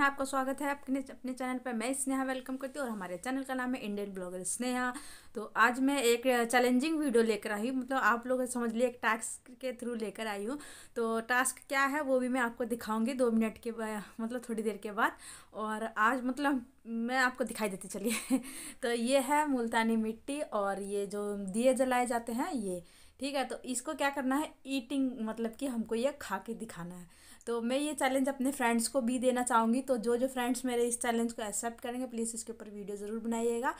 है आपका स्वागत है आपके अपने चैनल पर। मैं स्नेहा वेलकम करती हूँ और हमारे चैनल का नाम है इंडियन ब्लॉगर स्नेहा। तो आज मैं एक चैलेंजिंग वीडियो लेकर आई हूँ। मतलब आप लोग समझ लिए एक टास्क के थ्रू लेकर आई हूँ। तो टास्क क्या है वो भी मैं आपको दिखाऊँगी दो मिनट के मतलब थोड़ी देर के बाद। और आज मतलब मैं आपको दिखाई देती चलिए। तो ये है मुल्तानी मिट्टी और ये जो दिए जलाए जाते हैं, ये ठीक है तो इसको क्या करना है? ईटिंग मतलब कि हमको ये खा के दिखाना है। तो मैं ये चैलेंज अपने फ्रेंड्स को भी देना चाहूँगी। तो जो जो फ्रेंड्स मेरे इस चैलेंज को एक्सेप्ट करेंगे प्लीज़ इसके ऊपर वीडियो ज़रूर बनाइएगा।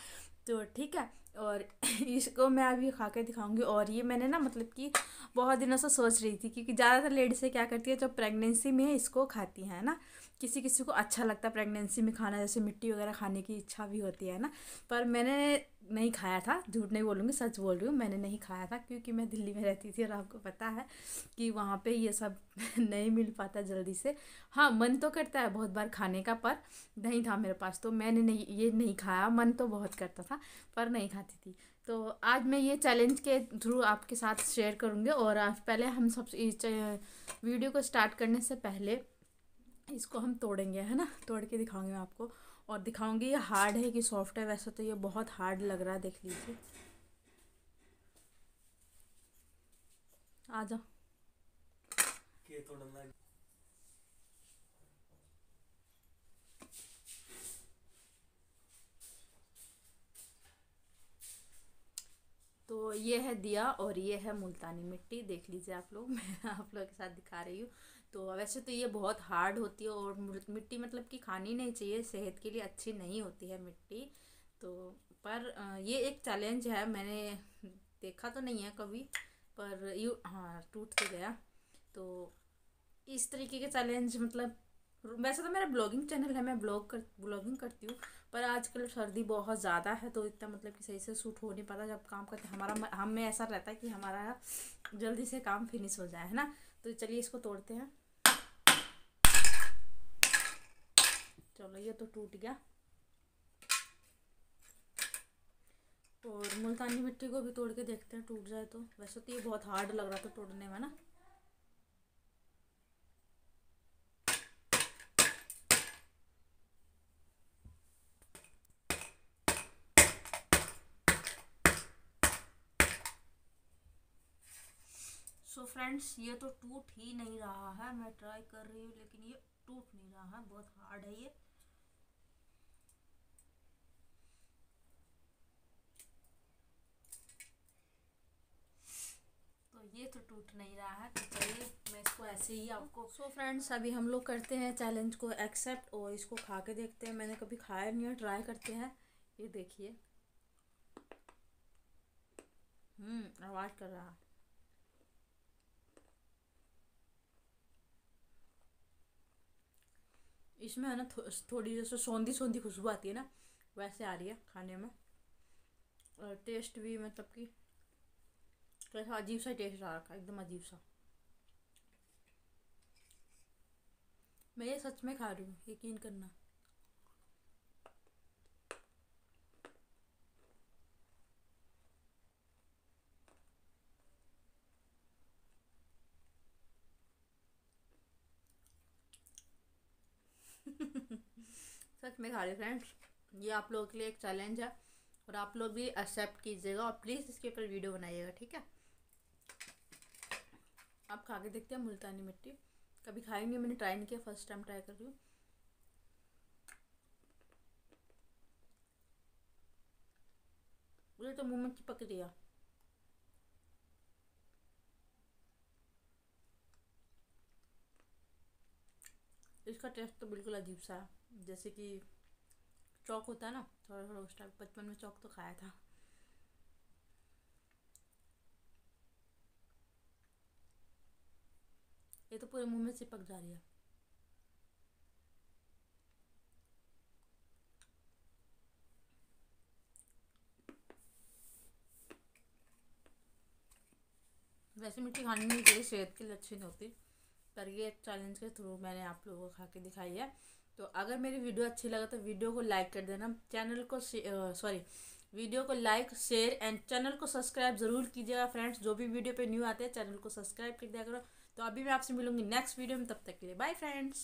तो ठीक है, और इसको मैं अभी खा के दिखाऊँगी। और ये मैंने ना मतलब कि बहुत दिनों से सोच रही थी, क्योंकि ज़्यादातर लेडीज़ें क्या करती है, जो प्रेगनेंसी में इसको खाती हैं ना? किसी किसी को अच्छा लगता है प्रेगनेंसी में खाना, जैसे मिट्टी वगैरह खाने की इच्छा भी होती है ना। पर मैंने नहीं खाया था, झूठ नहीं बोलूँगी, सच बोल रही हूँ, मैंने नहीं खाया था क्योंकि मैं दिल्ली में रहती थी और आपको पता है कि वहाँ पे ये सब नहीं मिल पाता जल्दी से। हाँ मन तो करता है बहुत बार खाने का, पर नहीं था मेरे पास तो मैंने नहीं, ये नहीं खाया। मन तो बहुत करता था, पर नहीं खाती थी। तो आज मैं ये चैलेंज के थ्रू आपके साथ शेयर करूँगी और पहले हम सब वीडियो को स्टार्ट करने से पहले इसको हम तोड़ेंगे है ना? तोड़ के दिखाऊँगी मैं आपको। और दिखाऊँगी ये हार्ड है कि सॉफ्ट है। वैसे तो ये बहुत हार्ड लग रहा है देख लीजिए। आ जाओ। तो ये है दिया और ये है मुल्तानी मिट्टी। देख लीजिए आप लोग मैं आप लोगों के साथ दिखा रही हूँ। तो वैसे तो ये बहुत हार्ड होती है और मिट्टी मतलब कि खानी नहीं चाहिए, सेहत के लिए अच्छी नहीं होती है मिट्टी। तो पर ये एक चैलेंज है, मैंने देखा तो नहीं है कभी, पर यू हाँ टूट तो गया। तो इस तरीके के चैलेंज मतलब वैसे तो मेरा ब्लॉगिंग चैनल है, मैं ब्लॉग कर ब्लॉगिंग करती हूँ, पर आजकल सर्दी बहुत ज़्यादा है तो इतना मतलब कि सही से सूट हो नहीं पाता, जब काम करते हमारा हम में ऐसा रहता है कि हमारा जल्दी से काम फिनिश हो जाए, है ना? तो चलिए इसको तोड़ते हैं। चलो ये तो टूट गया। और मुल्तानी मिट्टी को भी तोड़ के देखते हैं, टूट जाए तो। वैसे तो ये बहुत हार्ड लग रहा था तोड़ने में ना। सो so फ्रेंड्स ये तो टूट ही नहीं रहा है। मैं ट्राई कर रही हूँ, लेकिन ये टूट नहीं रहा है। बहुत हार्ड है ये। ये तो टूट नहीं रहा है तो चलिए मैं इसको ऐसे ही आपको सो फ्रेंड्स अभी हम लोग करते हैं चैलेंज को एक्सेप्ट और इसको खा के देखते हैं। मैंने कभी खाया नहीं है ट्राई करते हैं। ये देखिए। हम्म आवाज़ कर रहा इसमें है ना थो, थोड़ी जैसे सौंधी सौंधी खुशबू आती है ना वैसे आ रही है खाने में। और टेस्ट भी मतलब कि कैसा अजीब सा टेस्ट आ रखा एकदम अजीब सा मैं ये सच में खा रही हूँ यकीन करना सच में खा रही फ्रेंड्स ये आप लोगों के लिए एक चैलेंज है और आप लोग भी एक्सेप्ट कीजिएगा और प्लीज़ इसके ऊपर वीडियो बनाइएगा ठीक है आप खा के देखते हैं मुल्तानी मिट्टी। कभी खाई नहीं मैंने ट्राई नहीं किया फ़र्स्ट टाइम ट्राई कर रही हूँ। मुझे तो मुँह में चिपक दिया इसका टेस्ट तो बिल्कुल अजीब सा है। जैसे कि चौक होता है ना थोड़ा थोड़ा उस टाइप बचपन में चौक तो खाया था। तो पूरे मुँह में चिपक जा रही है। वैसे मिट्टी खाने नहीं चाहिए सेहत के लिए अच्छी नहीं होती, पर ये चैलेंज के थ्रू मैंने आप लोगों को खा के दिखाई है। तो अगर मेरी वीडियो अच्छी लगा तो वीडियो को लाइक कर देना चैनल को सॉरी वीडियो को लाइक शेयर एंड चैनल को सब्सक्राइब ज़रूर कीजिएगा फ्रेंड्स जो भी वीडियो पे न्यू आते हैं चैनल को सब्सक्राइब कर दिया करो। तो अभी मैं आपसे मिलूँगी नेक्स्ट वीडियो में तब तक के लिए बाय फ्रेंड्स